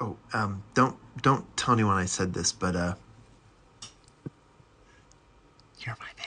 Oh, um, don't don't tell anyone I said this, but uh, you're my